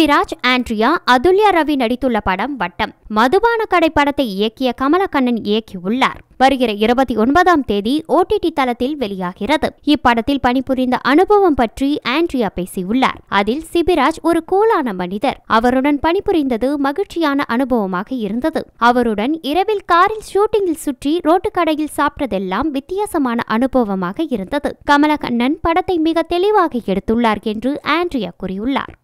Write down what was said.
Sibiraj Andrea Athulya Ravi நடித்துள்ள படம் வட்டம். மதுபான கடை படத்தை இயக்கிய கமலக்கண்ணன் இயக்கியுள்ளார். வருகிற இருபத்தி ஒன்பதாம் தேதி ஓடிடி தளத்தில் வெளியாகிறது. இப்படத்தில் பணிபுரிந்த அனுபவம் பற்றி ஆண்ட்ரியா பேசியுள்ளார். அதில் சிபிராஜ் ஒரு கூலான மனிதர். அவருடன் பணிபுரிந்தது மகிழ்ச்சியான அனுபவமாக இருந்தது. அவருடன் இரவில் காரில் ஷூட்டிங்கில் சுற்றி ரோட்டு கடையில் சாப்பிட்டதெல்லாம் வித்தியாசமான அனுபவமாக இருந்தது. கமலக்கண்ணன் படத்தை மிக தெளிவாக எடுத்துள்ளார் என்று ஆண்ட்ரியா கூறியுள்ளார்.